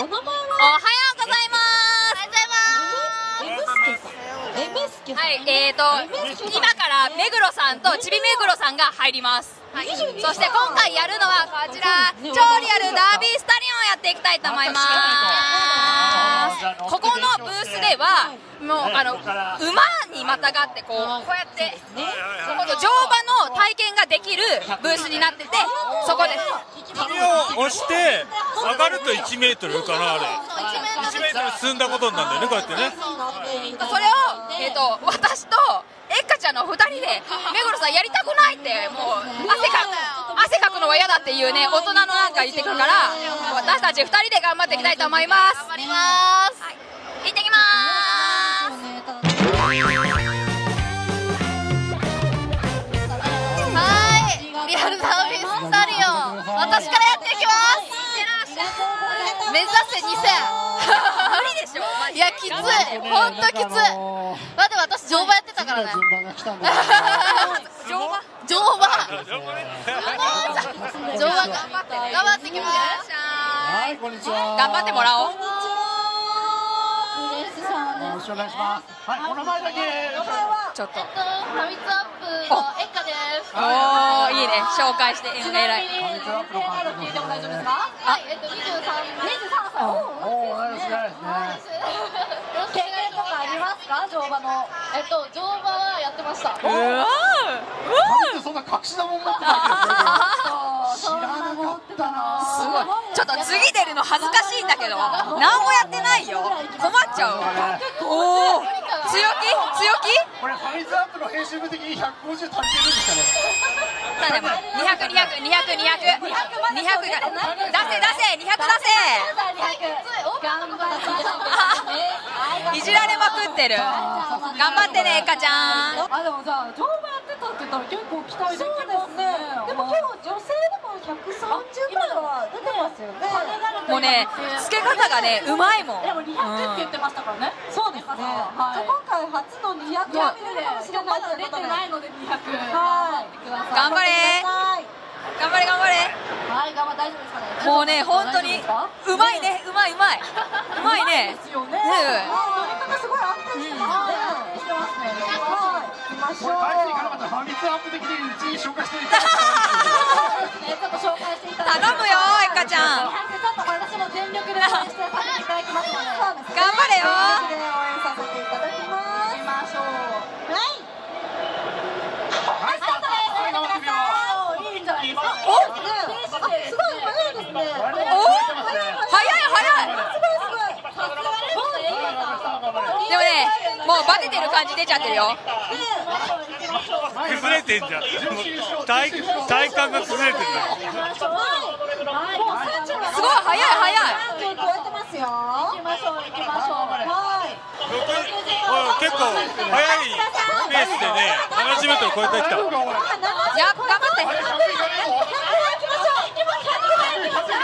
お名前は？おはようございます。おはようございます。エムスケさんはい、えーと、今から目黒さんとちび目黒さんが入ります。はい、そして今回やるのはこちら、超リアルダービースタリオンをやっていきたいと思います。ここのブースでは、もうあの馬にまたがってこうこうやって、この乗馬の体験ができるブースになってて、そこです。君を押して上がると1メートルかなあれ。1メートル進んだことになるんだよねこうやってね。それを、えー、と私とえっかちゃんの2人で目黒さんやりたくないってもう汗かく汗かくのは嫌だっていうね大人のなんか言ってくるから私たち2人で頑張っていきたいと思います。頑張ります、はい、行ってきます私からやっていきます目指せ2000 無理でしょ。いやきつい。本当きつい。まあでも私乗馬やってたからね。乗馬。乗馬。乗馬。頑張ってね頑張ってきますはい、こんにちは。頑張ってもらおうよろしくお願いします。はい、お名前だけ。ちょっとファミツアップのエッカです。おーいいね紹介してちなみに偉い年齢など聞いても大丈夫ですか？はい、えっと23 23歳。おお、お願いしますね。経験とかありますか？乗馬の。えっと乗馬はやってました。うわなんでそんな隠し玉持ってたわけですか。知らなかったな。すごい。ちょっと次出るの恥ずかしいんだけど何もやってないよ。困っちゃうわ。おお強気？強気？これファミツアップの編集部的に150足りてるんですかね。なんでも200、200、200、200、200が出せ出せ、200出せ。頑張って。いじられまくってる。頑張ってね、えかちゃん。あでもさ乗馬やってたって言ったら結構期待できますねでも今日女性でも130ぐらいは出てますよねもうね、つけ方がね、うまいもん。でも200って言ってましたからね、そうですね、じゃあ今回初の200が見れるかもしれないということでので200。はい。頑張れ。はい。頑張れ頑張れ。はい、頑張大丈夫ですかね。もうね、本当に、うまいね、うまいうまい。うまいね。ですよね。ね乗り方すごい安定してますね。してますね。はい行きましょう。これ大事にいかなかったらファミツアップ的にうちに紹介していただきたい。ねちょっと紹介していただいて頼むよ、えかちゃん。ちょっと私も全力で応援してさせていただきますので頑張れよ。全力で応援させてい。ただきます行きましょうはい。はい、スタート。はい、頑張ってみよう。い。い。じゃない。ですかおあすごい。早い。ですねお早い。早い。早い。すごい。でもね、もうバテてる感じ出ちゃってるよ。崩れてんじゃん体体感が崩れてんだすごい早い早い。30超えてますよ行きましょう行きましょうはいおい結構速いペースでね70メートル超えてきたいや、頑張って。100いったよ、100いった、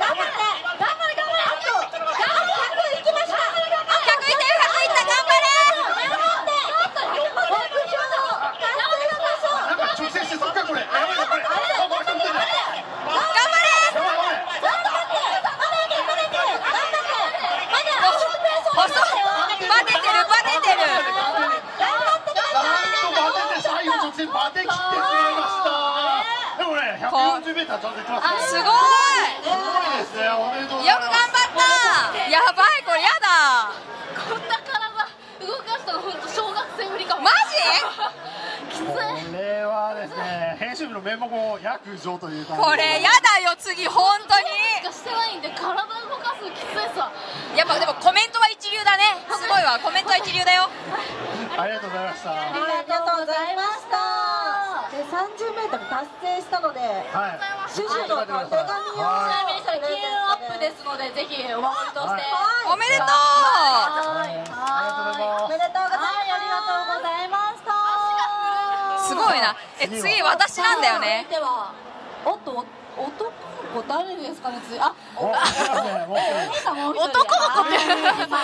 頑張なんか調整してそっかこれ。やばいよこれ。あもう一人出てるれ。頑張れ。やばいやばい細い。バテてる、バテてる。なんとバテて最後直線バテ切ってしまいました。でもね、140メーターちゃんと行ってますね。すごい。すごいですね。おめでとうございます。よく頑張った。やばい、これやだ。こんな体動かしたの本当小学生ぶりかも。マ きつい。これはですね、編集部の名目を約上という感じジこれやだよ、次、本当に。しかしてないんで体動かすのきついさ。やっぱでもコメントは一流だね。すごいわ、コメントは一流だよ。ありがとうございました。ありがとうございました。で、30メートル達成したので、はい。主婦の手紙をちなみにそれ金運アップですのでぜひお守りとして。おめでとう。はい。おめでとうございます。ありがとうございました。すごいな。え、次私なんだよね。では、おっと、お男の子誰ですかね、次？あ、お、もう一人もう一人。さんもう一人男の子って。頑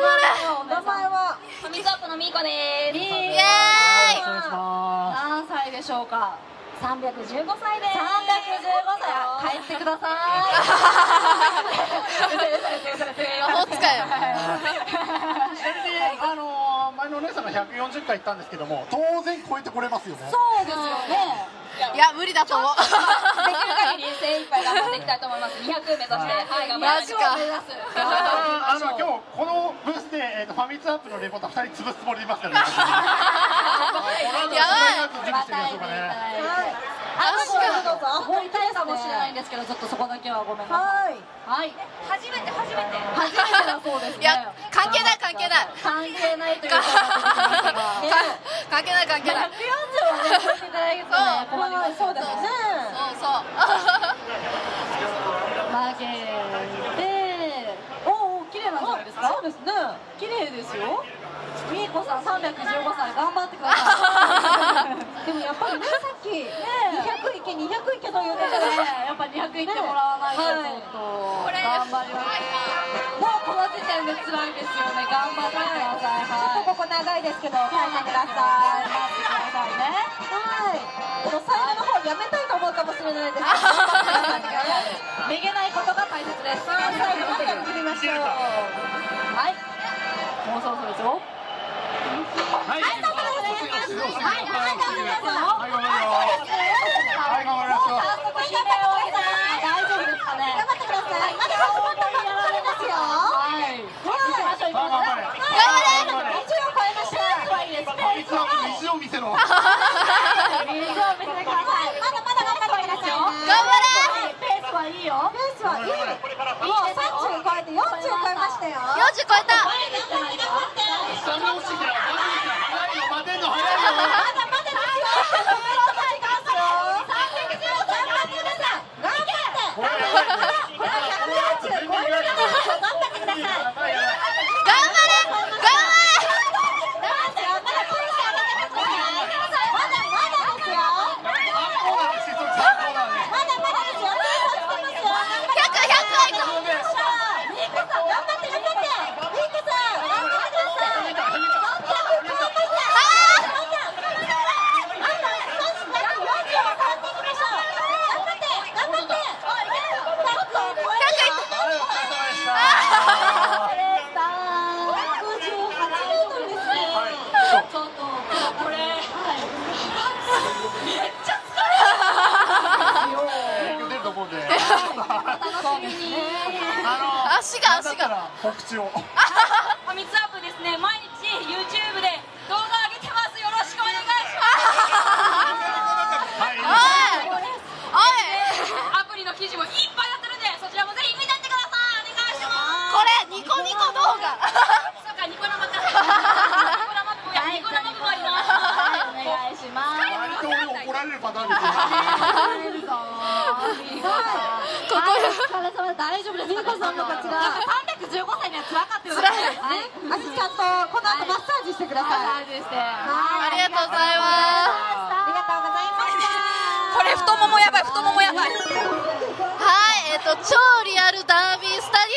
張れお名前は？フミズアップのみーこです。イエーイ。何歳でしょうか？315歳です。315歳。帰ってください。よちなみにあの前のお姉さんが140回行ったんですけども当然超えてこれますよね。そうですよね。いや無理だと思う。できる限り精一杯頑張っていきたいと思います。200目指してはい。頑張りマジかあの今日このブースで、えー、とファミツアップのレポーター2人潰すつもりでいますからねしてみましょうかねあどうぞどうぞあ本当かもしれないんですけどちょっとそこだけはごめんなさいはいはい。初めて初めて初めてだそう。ですねいや関係ない関係ない関係ないという。か関係ない関係ない140はねそうですねそうそう曲げておお綺麗なんじゃないですね。綺麗ですよ。みーこさん315歳頑張ってください。でもやっぱりねさっき200いけ200いけと言うてたねね。やっぱ200いってもらわないとちょっと頑張りますもうこの時点で辛いですよね。頑張ってください。はい。ちょっとここ長いです。けど書いてください。頑張ってくださいねはいでも最後の方やめたいと思うかもしれないですめげないことが大切ですはい。最後まで送りましょうはい。もうそろそろ ですよはいはい頑張りますよはい頑張りますよはい頑張りますよ早速締めを入れ大丈夫ですかね頑張ってくださいまだ本当にやられますよはい行きましょう行きさあましょう頑張れ頑張れ1を超えましたはいいいですファミツアップのまだまだ頑張ってください。ね頑張れペースはいいよ。ペースはいいもう30超えて40超えましたよ。40超えた下に落ちてきたら早いよ待てんの早いよまだまだですよ頑張ってください頑張ってこれ140超える頑張ってください頑張れ頑張れ影響出ると思うんであの足が足がなんだったら告知を。ファミツアップですね。毎日 YouTube で動画上げてます。よろしくお願いしはいおい。おいますアプリの記事もいっぱいやってるんでそちらもぜひ見てってください。お願いします。これニコニコ動画。そうかニコ生かニコ生部もやニコ生部もあります。お願いします。割と俺怒られるパターンですよここお疲れ様大丈夫ですかみこさんのこちら 315歳には辛かったよねはい。アシスタントこの後マッサージしてください。マッサージして。ありがとうございまありがとうございましたこれ太ももやばい太ももやばい。はいえっ、と超リアルダービースタジ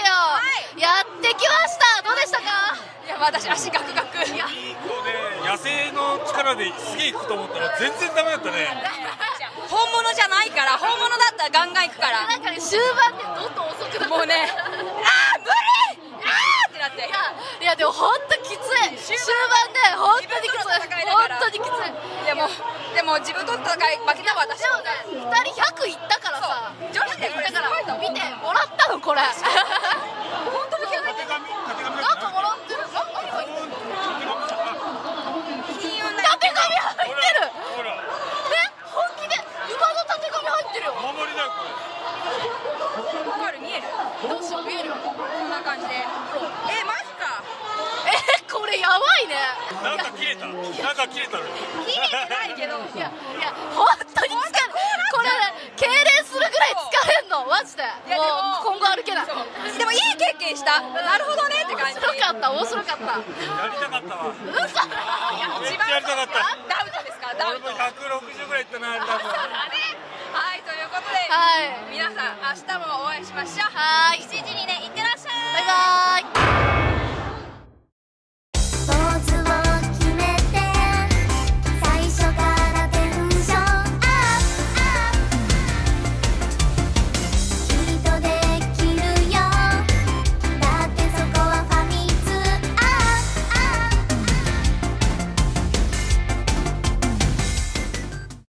オ、やってきました。どうでしたか？いや私足ガクガク。いやいい子で野生の力ですげえいくと思ったら全然ダメだったね。本物じゃないから本物だったらガンガン行くから。なんかね終盤でどんどん遅くなってもうねっていやいやでも本当きつい。終盤で本当にきつい。本当にきつい。でもでも自分との戦い負けた私でもね2人100いったからさ。女子でこれから見てもらったのこれ本当にたてがみたてがみなんかもらってるな何が入ってるたてがみ入ってるほらえ本気で馬のたてがみ入ってるよお守りだよこれわかる見えるどうしよう見えるこんな感じで。えマジか。えこれやばいね。なんか切れた。なんか切れたの切れてないけど。いやいや本当に疲れこれ痙攣するぐらい疲れんの。マジで。もう今後歩けない。でもいい経験した。なるほどねって感じ。面白かった面白かった。やりたかったわ。嘘。いやめっちゃやりたかった。ダウトですか？ダウト。160ぐらいいったな多分。はいとい。皆さん明日もお会いしましょう。はい。7時にねいってらっしゃい。バイバイ